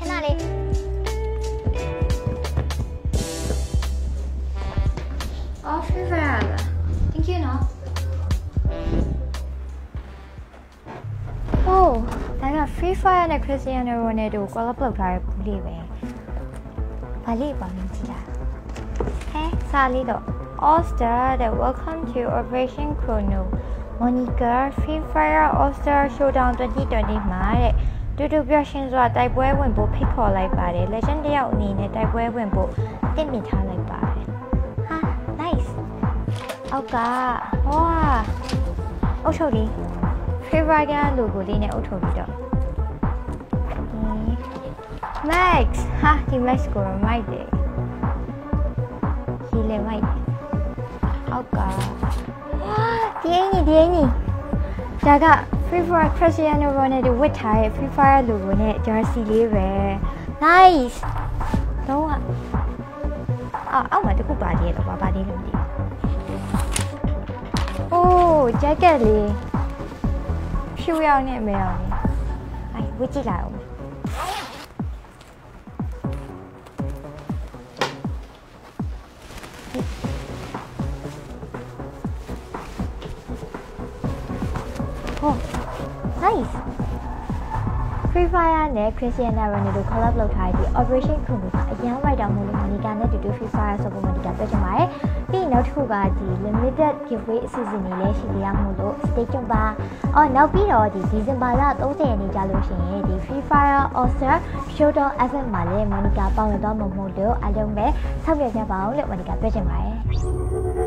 ခဏလေးအော် free fire လား thank you နော်ဟိုးဒါက free fire နဲ့ Cristiano Ronaldo ကို collab လုပ်ထားတဲ့ဘူးလေးပဲဘာလေးပါမင်းကြည့်တာဟဲစာလေးတော့ All Star the welcome to Operation Chrono Monica Free Fire All Star Showdown 2020မှာတဲ့ တူတူပျော်ရွှင်စွာတိုက်ပွဲဝင်ဖို့ဖိတ်ခေါ်လိုက်ပါတယ်။ legend တယောက်အနေနဲ့တိုက်ပွဲဝင်ဖို့တင့်မြင့်ထားလိုက်ပါတယ်။ဟာ nice အောက်ကဟောအုတ်ထုတ်လေး favorite က logo လေးနဲ့အုတ်ထုတ်ပြီးတော့ Max ဟာဒီ Max ကိုမိုက်တယ်ဒီလည်းမိုက်တယ်အောက်ကဒီအင်းကြီးဒီအင်းကြီးဒါက Free Fire Cristiano Ronaldo ဝတ်ထားတဲ့ Free Fire logo နဲ့ jersey လေးပဲ nice တော့အော်အောက်မှာတခုပါသေးတယ်တော့ပါသေးလို့မသိဘူးအိုး jacket လေးဖြူရောင်နဲ့မရောင်လေးအဲဝတ်ကြည့်လိုက်အောင်ဟော nice Free Fire နဲ့ Cristiano Ronaldo collab လုပ်ထားတဲ့ Operation Kumu ကအရန် right တောင်မို့လို့မနီကာနဲ့တူတူ Free Fire ဆိုပုံမနီကာပြောချင်ပါတယ်။ပြီးရင်နောက်တစ်ခုကဒီ limited giveaway အစီအစဉ်တွေလည်းရှိနေရမို့လို့ stay tuned ပါ။အော်နောက်ပြီးတော့ဒီဒီဇင်ဘာလ30ရက်နေ့ကြာလို့ရှိရင်ဒီ Free Fire All-Star Showdown FM မှာလည်းမနီကာပါဝင်တော့မှာမို့လို့အားလုံးပဲဆောက်ပြကြပါအောင်လို့မနီကာပြောချင်ပါတယ်။